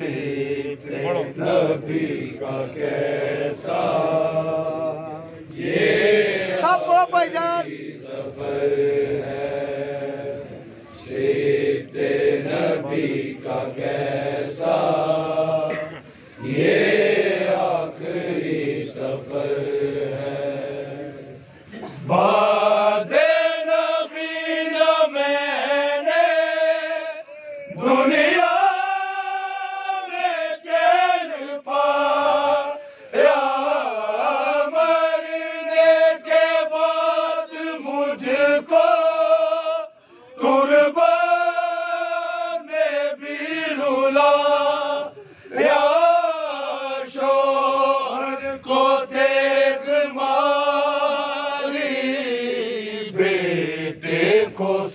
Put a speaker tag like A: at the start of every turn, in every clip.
A: سیتے نبی کا کیسا؟ یہ
B: سب بولو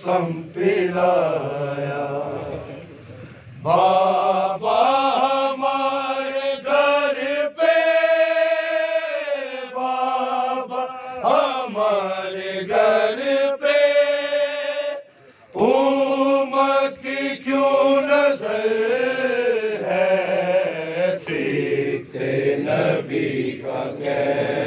A: کو سنپلایا بابا ہمارے گھر پہ بابا ہمارے گھر پہ امت کی کیوں نظر ہے سیکھتے نبی کا کیسا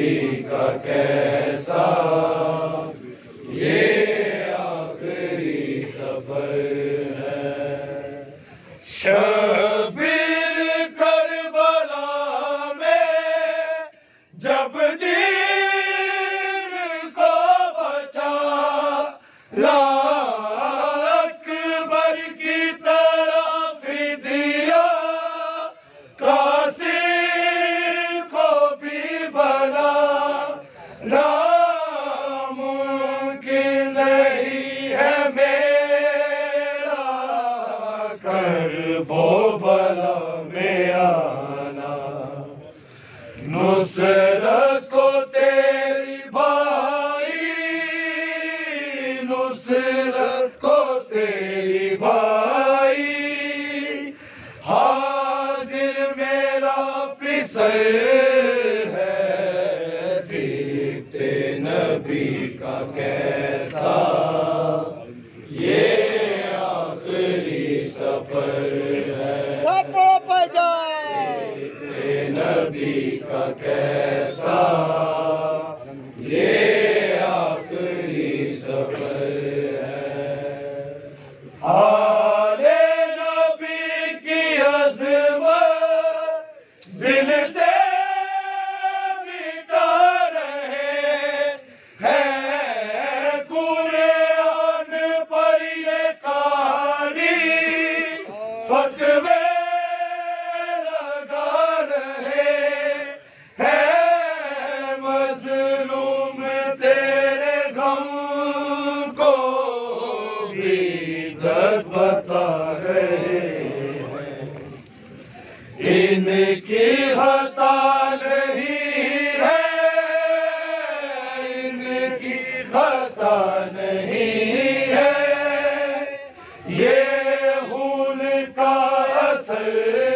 A: نبی کا کیسا یہ آخری سفر ہے۔ شبیر کربلا میں جب دین کو بچا، لا بو بلا میں آنا۔ نصرت کو تیری بھائی، نصرت کو تیری بھائی۔ حاضر میرا پسر ہے سیکھتے نبی کا کیسا؟ یہ آخری سفر ہے
B: سب بولو بھائی جان
A: سیکھتے نبی کا کیسا یہ آخری سفر ہے حال نبی کی عظمت دل سے مٹا رہے ہیں قرآن پر یہ کاری فتوے بتا رہے ہیں۔ ان کی خطا نہیں ہے۔ ان کی خطا نہیں ہے۔ یہ خون کا اثر